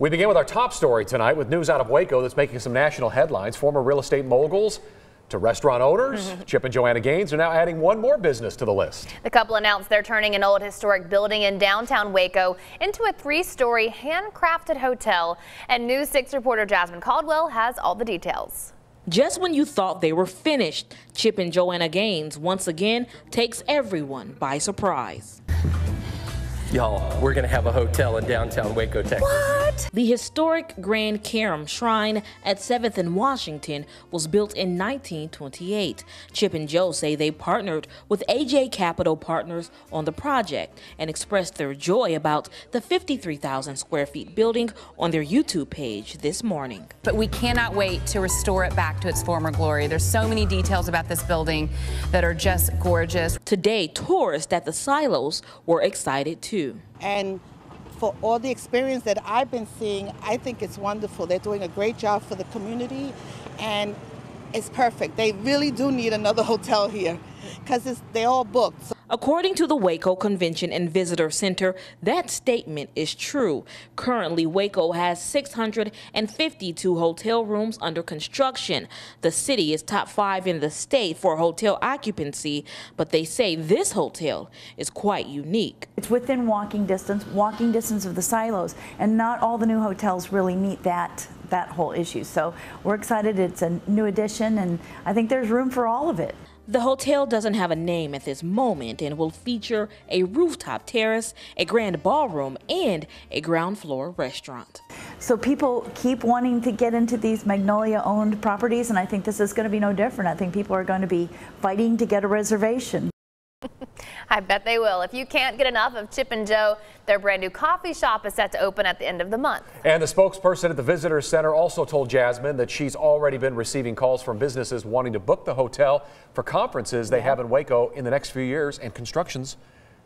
We begin with our top story tonight with news out of Waco that's making some national headlines. Former real estate moguls to restaurant owners. Chip and Joanna Gaines are now adding one more business to the list. The couple announced they're turning an old historic building in downtown Waco into a three-story handcrafted hotel. And News 6 reporter Jasmine Caldwell has all the details. Just when you thought they were finished, Chip and Joanna Gaines once again takes everyone by surprise. Y'all, we're going to have a hotel in downtown Waco, Texas. The historic Grand Karem Shrine at 7th and Washington was built in 1928. Chip and Jo say they partnered with AJ Capital Partners on the project and expressed their joy about the 53,000 square feet building on their YouTube page this morning. but we cannot wait to restore it back to its former glory. There's so many details about this building that are just gorgeous. Today, tourists at the silos were excited too. and for all the experience that I've been seeing, I think it's wonderful. They're doing a great job for the community, and it's perfect. They really do need another hotel here because they're all booked. So According to the Waco Convention and Visitor Center, that statement is true. Currently, Waco has 652 hotel rooms under construction. The city is top five in the state for hotel occupancy, but they say this hotel is quite unique. It's within walking distance, walking distance of the silos, and not all the new hotels really meet that that whole issue. So we're excited. It's a new addition, and I think there's room for all of it. The hotel doesn't have a name at this moment and will feature a rooftop terrace, a grand ballroom, and a ground floor restaurant. So people keep wanting to get into these Magnolia-owned properties, and I think this is going to be no different. I think people are going to be fighting to get a reservation. I bet they will. If you can't get enough of Chip and Jo, their brand new coffee shop is set to open at the end of the month. And the spokesperson at the Visitor Center also told Jasmine that she's already been receiving calls from businesses wanting to book the hotel for conferences they have in Waco in the next few years, and construction's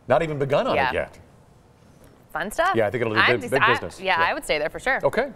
not even begun on Yeah. it yet. Fun stuff. Yeah, I think it'll be big- just- big I- business. yeah, Yeah. I would stay there for sure. Okay.